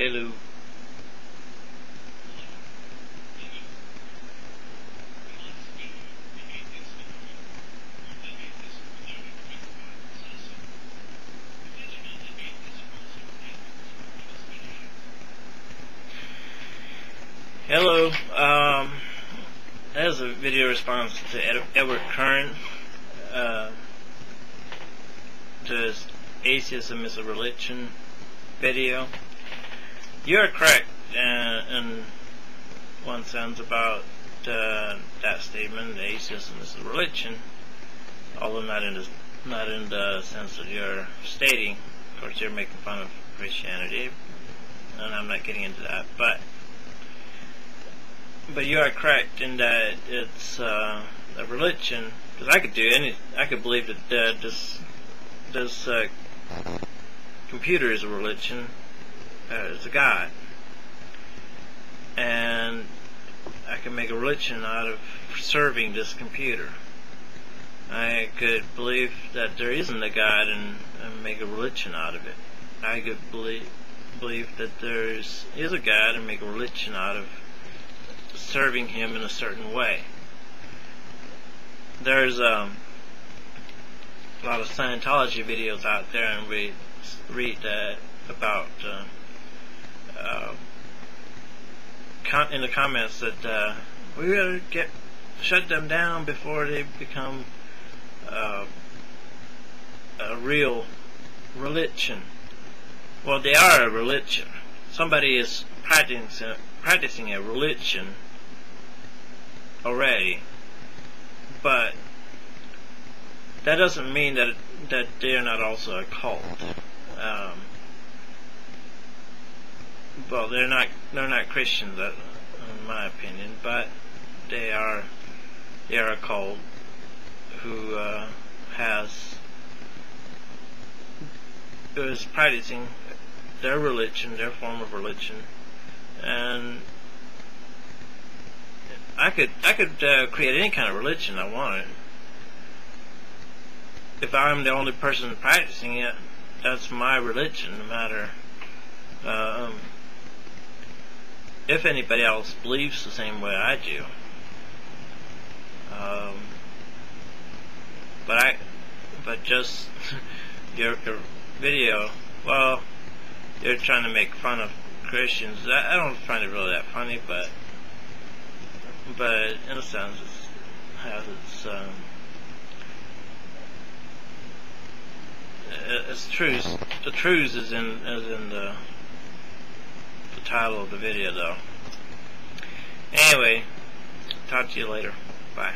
Hello. Hello, um, that is a video response to Ed Edward Current, uh, to his Atheism is a Religion video. You are correct uh, in one sense about uh, that statement, atheism is a religion, although not in the, not in the sense that you're stating. Of course, you're making fun of Christianity, and I'm not getting into that, but but you are correct in that it's uh, a religion. Because I could do any, I could believe that uh, this this uh, computer is a religion, uh, it's a god, and I can make a religion out of serving this computer. I could believe that there isn't a god and, and make a religion out of it. I could believe believe that there is is a god and make a religion out of serving him in a certain way. There's um, a lot of Scientology videos out there, and we read uh, about uh, com- in the comments that uh, we gotta get shut them down before they become uh, a real religion. Well, they are a religion. Somebody is practicing practicing a religion already, but that doesn't mean that that they're not also a cult. Um, well, they're not they're not Christians, uh, in my opinion, but they are they are a cult who uh, has who is practicing their religion, their form of religion, and I could I could uh, create any kind of religion I wanted. If I'm the only person practicing it, that's my religion, no matter um, if anybody else believes the same way I do. Um, but I, but just your, your video, well, you're trying to make fun of Christians. I, I don't find it really that funny, but but in a sense, it has its um, its truth. The truth is in is in the the title of the video, though. Anyway, talk to you later. Bye.